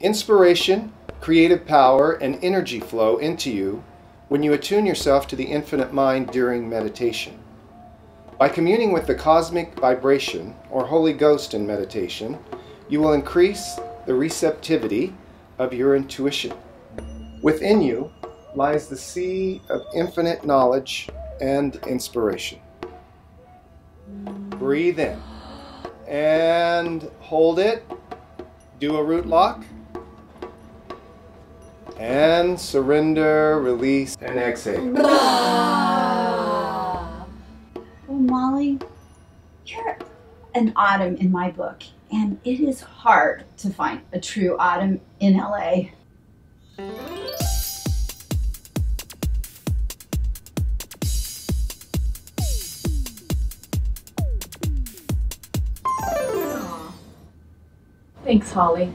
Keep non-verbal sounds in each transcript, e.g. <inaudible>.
Inspiration, creative power, and energy flow into you when you attune yourself to the infinite mind during meditation. By communing with the cosmic vibration or Holy Ghost in meditation, you will increase the receptivity of your intuition. Within you lies the sea of infinite knowledge and inspiration. Breathe in and hold it. Do a root lock. And surrender, release, and exhale. Oh, Molly, you're an autumn in my book, and it is hard to find a true autumn in LA. Thanks, Holly.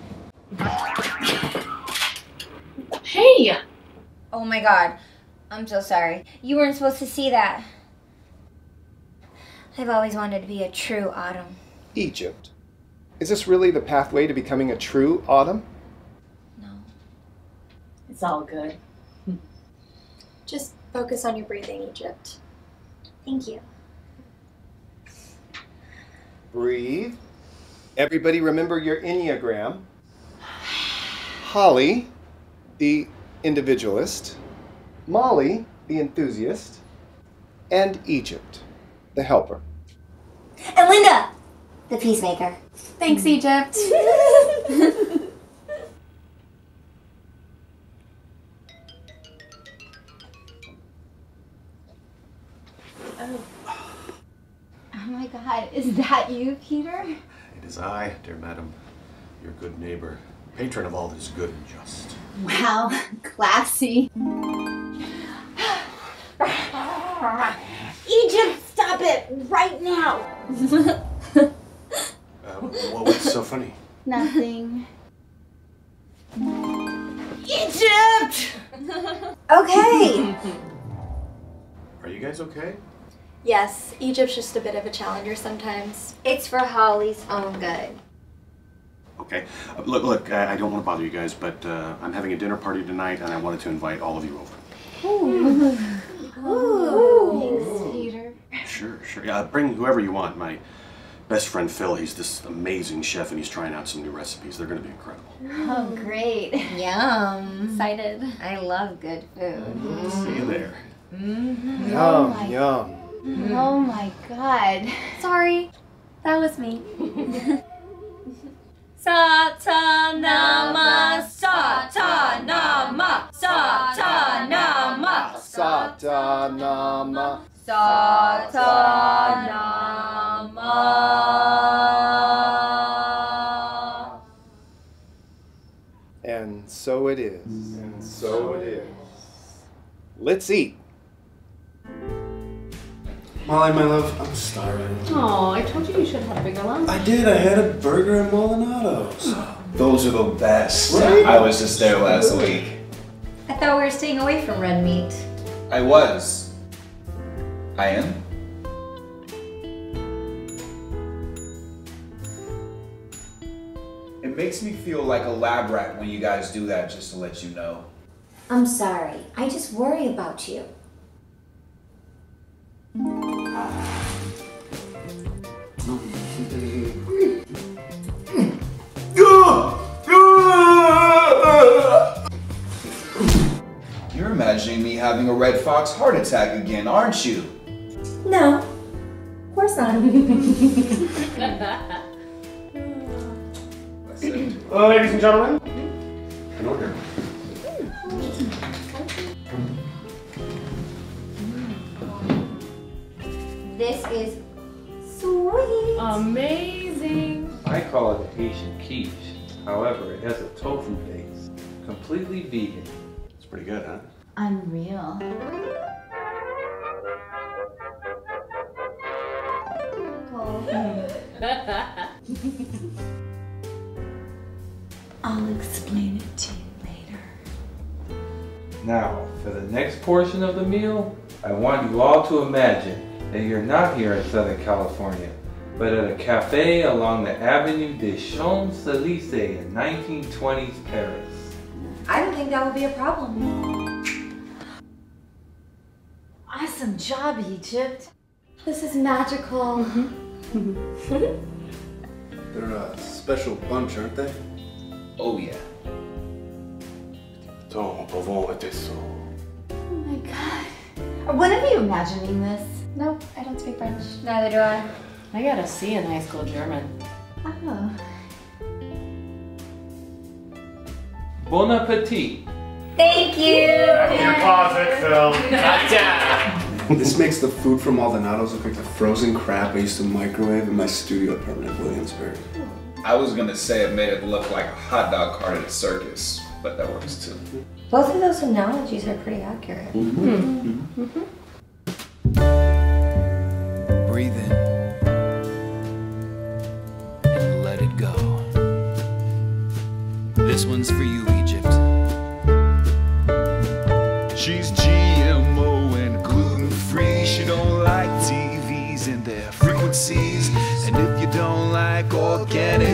Oh my god. I'm so sorry. You weren't supposed to see that. I've always wanted to be a true autumn. Egypt. Is this really the pathway to becoming a true autumn? No. It's all good. <laughs> Just focus on your breathing, Egypt. Thank you. Breathe. Everybody remember your Enneagram. Holly, the individualist. Molly, the enthusiast. And Egypt, the helper. And Linda, the peacemaker. Thanks, hmm. Egypt. <laughs> Oh my god, is that you, Peter? It is I, dear madam, your good neighbor, patron of all that is good and just. Wow, <laughs> classy. Egypt, stop it right now! <laughs> Uh, wha- what's so funny? Nothing. Egypt! okay. Are you guys okay? yes, Egypt's just a bit of a challenger sometimes. It's for Holly's own good. Okay. Uh, look, look, I, I don't want to bother you guys, but uh, I'm having a dinner party tonight, and I wanted to invite all of you over. Thanks, Peter. Sure, sure. Yeah, bring whoever you want. My best friend Phil, he's this amazing chef, and he's trying out some new recipes. They're going to be incredible. Oh, great. Yum. Excited. I love good food. See you there. Yum, my- yum. Oh my god. Sorry, that was me. <laughs> Satanama, Satanama, Satanama, Satanama. Satanama. And so it is. And so it is. Let's eat. Molly, my love, I'm starving. Oh, I told you you should have bigger lunch. I did. I had a burger and Maldonado's. Those are the best. Right? I was just there last week. I thought we were staying away from red meat. I was. I am. It makes me feel like a lab rat when you guys do that, just to let you know. I'm sorry. I just worry about you. You're imagining me having a Redd Foxx heart attack again, aren't you? No, of course not. Well, ladies and gentlemen, an order. this is sweet. Amazing. I call it Haitian quiche. However, it has a tofu base. Completely vegan. It's pretty good, huh? Unreal. <laughs> I'll explain it to you later. Now, for the next portion of the meal, I want you all to imagine that you're not here in Southern California, but at a cafe along the Avenue des Champs-Élysées in 1920s Paris. I don't think that would be a problem. Awesome job, Egypt. This is magical. <laughs> They're a special bunch, aren't they? Oh yeah. Ton pauvre était so. Oh my god. Are one of you imagining this? Nope, I don't speak French. Neither do I. I got a C in high school German. Oh. Bon appetit! Thank you. Your closet, Phil. <laughs> this makes the food from Maldonado's look like the frozen crap I used to microwave in my studio apartment in Williamsburg. I was gonna say it made it look like a hot dog cart at a circus, but that works too. Both of those analogies are pretty accurate. Mm-hmm. Hmm. Mm-hmm. Mm-hmm. Breathe in and let it go. This one's for you, Egypt. She's GMO and gluten free. She don't like TVs and their frequencies. And if you don't like organic